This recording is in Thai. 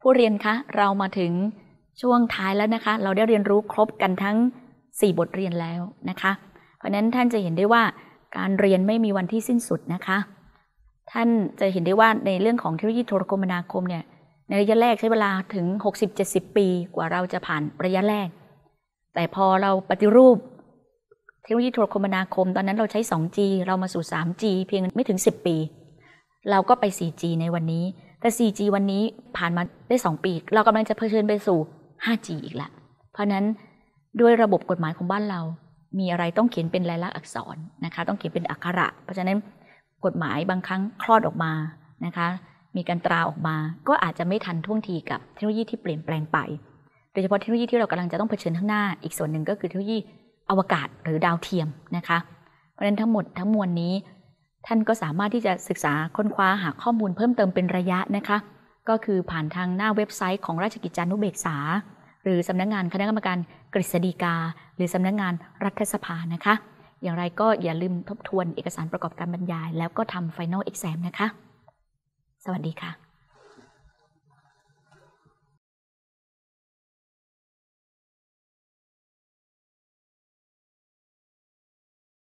ผู้เรียนคะ เรามาถึงช่วงท้ายแล้วนะคะ เราได้เรียนรู้ครบกันทั้ง 4 บทเรียนแล้วนะคะ เพราะฉะนั้นท่านจะเห็นได้ว่าการเรียนไม่มีวันที่สิ้นสุดนะคะ ท่านจะเห็นได้ว่าในเรื่องของเทคโนโลยีโทรคมนาคมเนี่ยในระยะแรกใช้เวลาถึง 60-70 ปีกว่าเราจะผ่านระยะแรก แต่พอเราปฏิรูปเทคโนโลยีโทรคมนาคม ตอนนั้นเราใช้ 2G เรามาสู่ 3G เพียงไม่ถึง 10 ปี เราก็ไป 4G ในวันนี้ แต่ 4G วันนี้ผ่านมาได้ 2 ปี เรากำลังจะเผชิญไปสู่ 5G อีกละ เพราะนั้นด้วยระบบกฎหมายของบ้านเรา มีอะไรต้องเขียนเป็นลายลักษณ์อักษรนะคะ ต้องเขียนเป็นอักขระ เพราะฉะนั้นกฎหมายบางครั้งคลอดออกมานะคะ มีการตราออกมา ก็อาจจะไม่ทันท่วงทีกับเทคโนโลยีที่เปลี่ยนแปลงไป โดยเฉพาะเทคโนโลยีที่เรากำลังจะต้องเผชิญข้างหน้า อีกส่วนหนึ่งก็คือเทคโนโลยีอวกาศหรือดาวเทียมนะคะ เพราะฉะนั้นทั้งหมดทั้งมวลนี้ ท่านก็สามารถที่จะศึกษาค้นคว้าหาข้อมูลเพิ่มเติมเป็นระยะนะคะ ก็คือผ่านทางหน้าเว็บไซต์ของราชกิจจานุเบกษา หรือสำนักงงานคณะกรรมการกฤษฎีกา หรือสำนักงงานรัฐสภานะคะ อย่างไรก็อย่าลืมทบทวนเอกสารประกอบการบรรยาย แล้วก็ทำ Final Exam นะคะ สวัสดีค่ะ